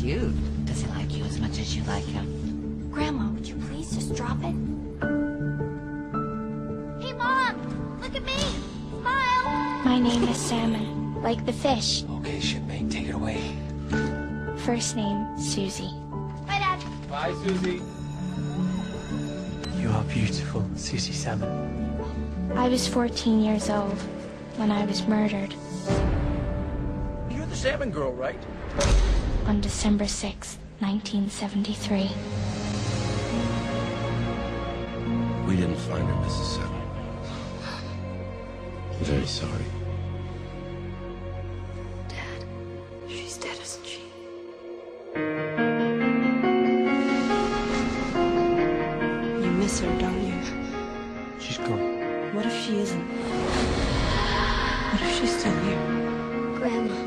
cute. Does he like you as much as you like him? Grandma, would you please just drop it? Hey, Mom! Look at me! Smile! My name is Salmon, like the fish. Okay, shipmate, take it away. First name, Susie. Bye, Dad. Bye, Susie. You are beautiful, Susie Salmon. I was 14 years old when I was murdered You're the salmon girl, right? On December 6, 1973. We didn't find her, Mrs. Salmon. I'm very sorry. Dad, she's dead, isn't she? You miss her, don't you? She's gone. What if she isn't? What if she's still here? Grandma.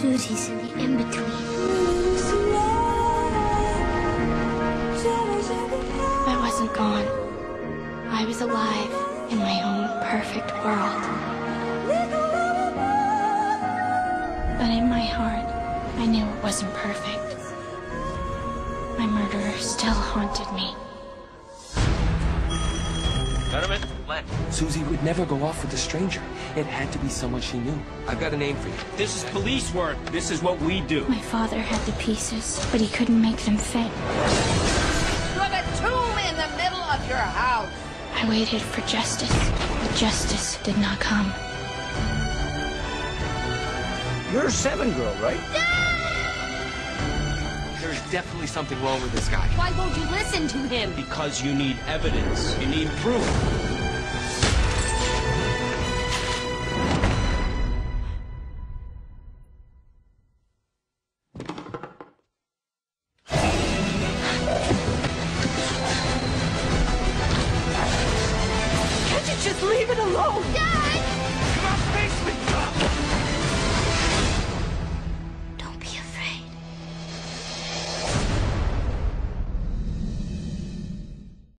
Susie's in the in-between. I wasn't gone. I was alive in my own perfect world. But in my heart, I knew it wasn't perfect. My murderer still haunted me. Gentlemen, Len. Susie would never go off with a stranger. It had to be someone she knew. I've got a name for you. This is police work. This is what we do. My father had the pieces, but he couldn't make them fit. You have a tomb in the middle of your house. I waited for justice, but justice did not come. You're a salmon girl, right? There's definitely something wrong with this guy. Why won't you listen to him? Because you need evidence. You need proof. Can't you just leave it alone? Dad!